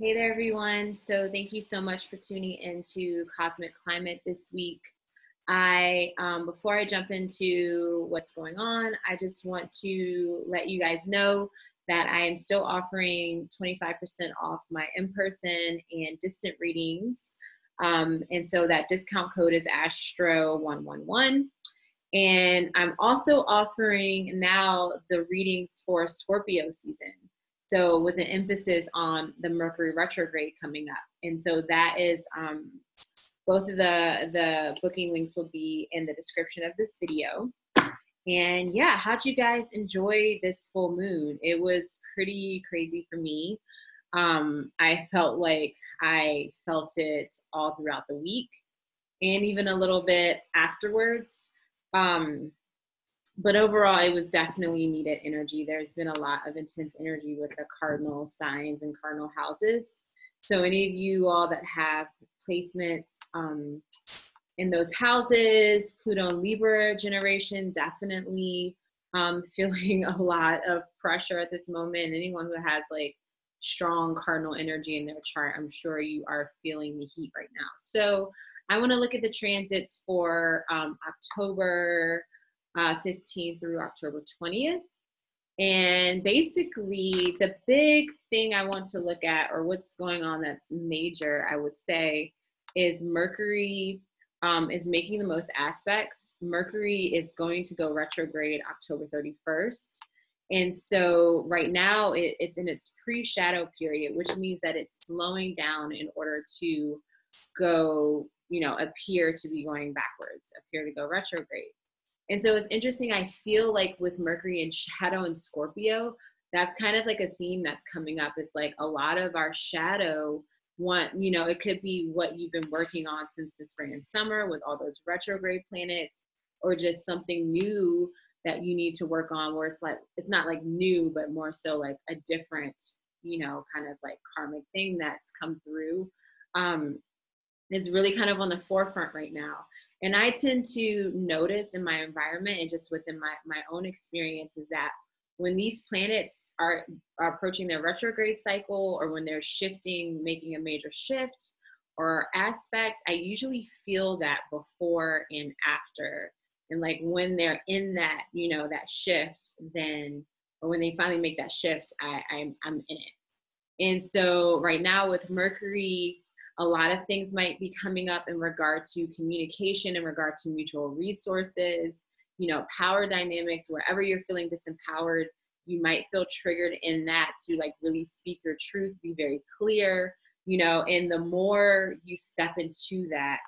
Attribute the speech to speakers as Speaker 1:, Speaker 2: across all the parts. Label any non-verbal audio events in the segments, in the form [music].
Speaker 1: Hey there, everyone. So, thank you so much for tuning into Cosmic Climate this week. I, um, before I jump into what's going on, I just want to let you guys know that I am still offering 25% off my in person and distant readings. Um, and so that discount code is Astro111. And I'm also offering now the readings for Scorpio season. So with an emphasis on the Mercury retrograde coming up. And so that is um, both of the the booking links will be in the description of this video. And yeah, how'd you guys enjoy this full moon? It was pretty crazy for me. Um, I felt like I felt it all throughout the week and even a little bit afterwards. Um, but overall, it was definitely needed energy. There's been a lot of intense energy with the cardinal signs and cardinal houses. So, any of you all that have placements um, in those houses, Pluto and Libra generation, definitely um, [laughs] feeling a lot of pressure at this moment. Anyone who has like strong cardinal energy in their chart, I'm sure you are feeling the heat right now. So, I want to look at the transits for um, October uh, 15th through October 20th. And basically, the big thing I want to look at, or what's going on that's major, I would say, is Mercury um, is making the most aspects. Mercury is going to go retrograde October 31st. And so, right now, it, it's in its pre shadow period, which means that it's slowing down in order to go, you know, appear to be going backwards, appear to go retrograde. And so it's interesting. I feel like with Mercury and shadow and Scorpio, that's kind of like a theme that's coming up. It's like a lot of our shadow want, you know, it could be what you've been working on since the spring and summer with all those retrograde planets, or just something new that you need to work on where it's like it's not like new, but more so like a different, you know, kind of like karmic thing that's come through. Um, is really kind of on the forefront right now. And I tend to notice in my environment and just within my, my own experience is that when these planets are, are approaching their retrograde cycle or when they're shifting, making a major shift or aspect, I usually feel that before and after. And like when they're in that, you know, that shift, then or when they finally make that shift, I, I'm I'm in it. And so right now with Mercury a lot of things might be coming up in regard to communication, in regard to mutual resources, you know, power dynamics, wherever you're feeling disempowered, you might feel triggered in that to like really speak your truth, be very clear, you know, and the more you step into that,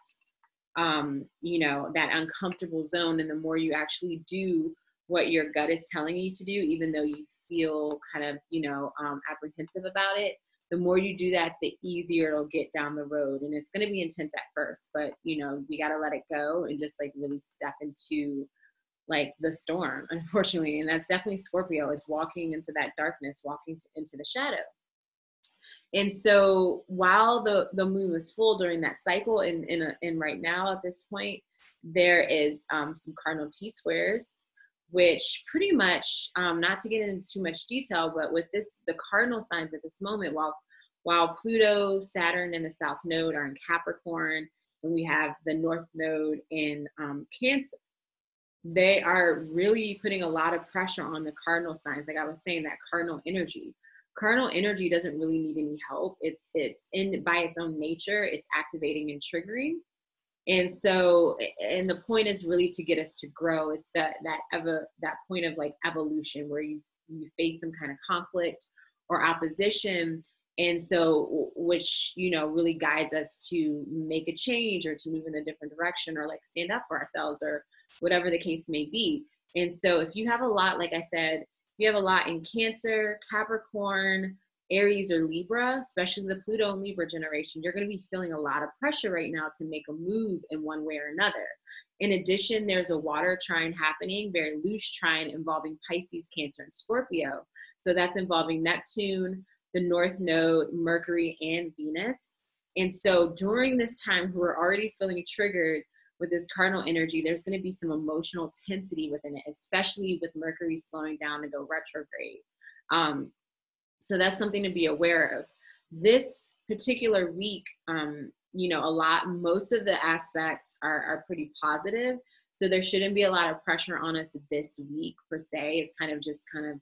Speaker 1: um, you know, that uncomfortable zone, and the more you actually do what your gut is telling you to do, even though you feel kind of, you know, um, apprehensive about it, the more you do that, the easier it'll get down the road. And it's going to be intense at first, but you know, we got to let it go and just like really step into like the storm, [laughs] unfortunately. And that's definitely Scorpio is walking into that darkness, walking to, into the shadow. And so while the, the moon was full during that cycle and, and, and right now at this point, there is um, some cardinal T squares which pretty much, um, not to get into too much detail, but with this, the cardinal signs at this moment, while while Pluto, Saturn, and the South Node are in Capricorn, and we have the North Node in um, Cancer, they are really putting a lot of pressure on the cardinal signs. Like I was saying, that cardinal energy. Cardinal energy doesn't really need any help. It's it's in by its own nature. It's activating and triggering and so and the point is really to get us to grow. It's that that ever that point of like evolution where you you face some kind of conflict or opposition. And so which you know really guides us to make a change or to move in a different direction or like stand up for ourselves or whatever the case may be. And so if you have a lot like i said you have a lot in cancer capricorn Aries or Libra, especially the Pluto and Libra generation, you're going to be feeling a lot of pressure right now to make a move in one way or another. In addition, there's a water trine happening, very loose trine involving Pisces, Cancer, and Scorpio. So that's involving Neptune, the North Node, Mercury, and Venus. And so during this time, who are already feeling triggered with this cardinal energy, there's going to be some emotional tensity within it, especially with Mercury slowing down to go retrograde. Um, so that's something to be aware of. this particular week, um, you know, a lot, most of the aspects are, are pretty positive. So there shouldn't be a lot of pressure on us this week per se. It's kind of just kind of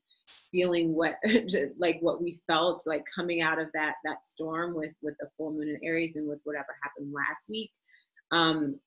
Speaker 1: feeling what [laughs] like what we felt like coming out of that that storm with with the full moon in Aries and with whatever happened last week. Um,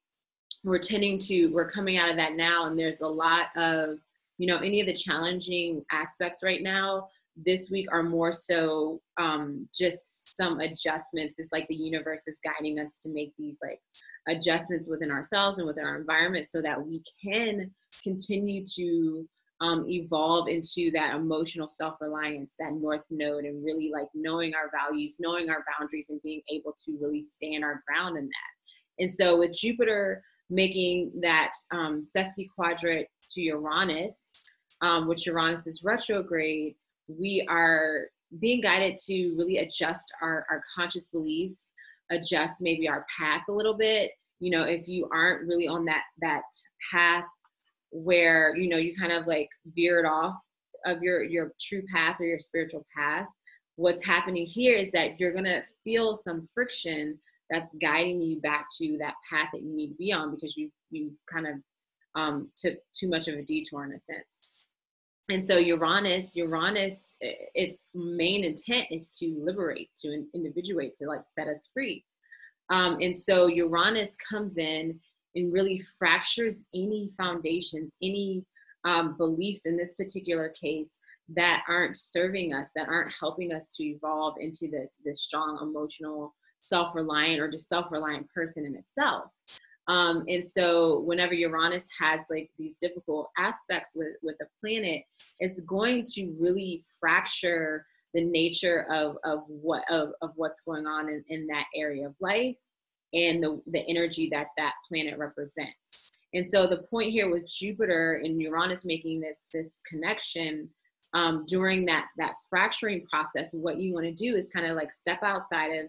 Speaker 1: we're tending to we're coming out of that now, and there's a lot of you know any of the challenging aspects right now this week are more so um, just some adjustments. It's like the universe is guiding us to make these like adjustments within ourselves and within our environment so that we can continue to um, evolve into that emotional self-reliance that north node and really like knowing our values knowing our boundaries and being able to really stand our ground in that and so with jupiter making that um, sesquiquadrate to uranus um, which uranus is retrograde we are being guided to really adjust our, our conscious beliefs adjust maybe our path a little bit. You know if you aren't really on that that path where you know you kind of like veered off of your your true path or your spiritual path what's happening here is that you're to feel some friction that's guiding you back to that path that you need to be on because you you kind of um, took too much of a detour in a sense and so uranus uranus its main intent is to liberate to individuate to like set us free. Um, and so uranus comes in and really fractures any foundations any um, beliefs in this particular case that aren't serving us that aren't helping us to evolve into the, the strong emotional self-reliant or just self-reliant person in itself um, and so whenever Uranus has like these difficult aspects with, with the planet, it's going to really fracture the nature of, of what of, of what's going on in, in that area of life and the, the energy that that planet represents. And so the point here with Jupiter and Uranus making this this connection um, during that that fracturing process, what you want to do is kind of like step outside of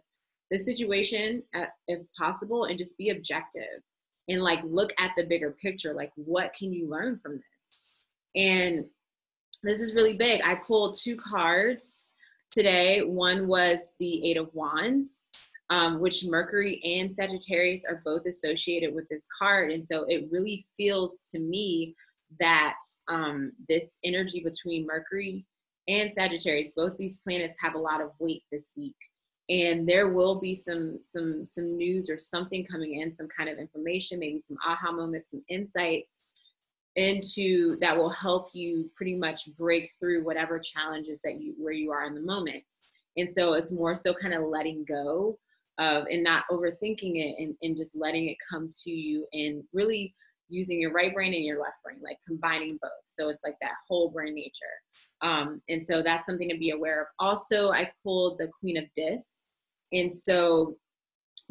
Speaker 1: the situation uh, if possible and just be objective and like look at the bigger picture like what can you learn from this? And this is really big. I pulled two cards today. One was the eight of wands um, which mercury and sagittarius are both associated with this card. And so it really feels to me that um, this energy between mercury and sagittarius both these planets have a lot of weight this week and there will be some some some news or something coming in some kind of information maybe some aha moments some insights into that will help you pretty much break through whatever challenges that you where you are in the moment. And so it's more so kind of letting go of and not overthinking it and, and just letting it come to you and really using your right brain and your left brain, like combining both. So it's like that whole brain nature. Um, and so that's something to be aware of. Also, I pulled the Queen of Discs. And so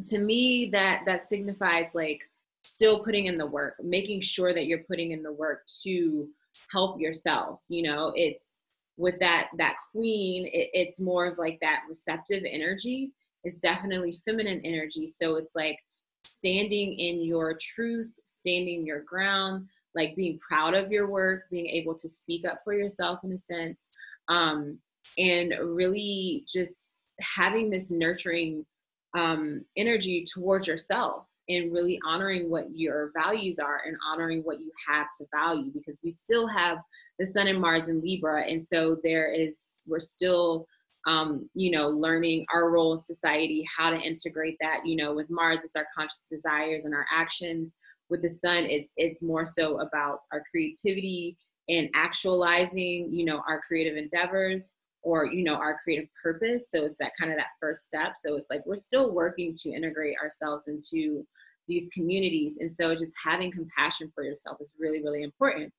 Speaker 1: to me, that that signifies like still putting in the work, making sure that you're putting in the work to help yourself. You know, it's with that that queen, it, it's more of like that receptive energy. It's definitely feminine energy. So it's like standing in your truth, standing your ground, like being proud of your work, being able to speak up for yourself in a sense, um, and really just having this nurturing um, energy towards yourself and really honoring what your values are and honoring what you have to value because we still have the sun and mars in libra. And so there is we're still um, you know, learning our role in society, how to integrate that. You know, with Mars, it's our conscious desires and our actions. With the Sun, it's it's more so about our creativity and actualizing, you know, our creative endeavors or you know our creative purpose. So it's that kind of that first step. So it's like we're still working to integrate ourselves into these communities, and so just having compassion for yourself is really really important.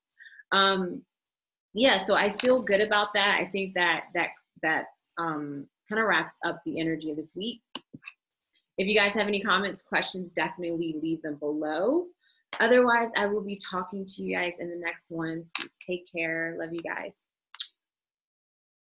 Speaker 1: Um, yeah, so I feel good about that. I think that that that um, kind of wraps up the energy of this week. If you guys have any comments, questions, definitely leave them below. Otherwise, I will be talking to you guys in the next one. Please take care. Love you guys.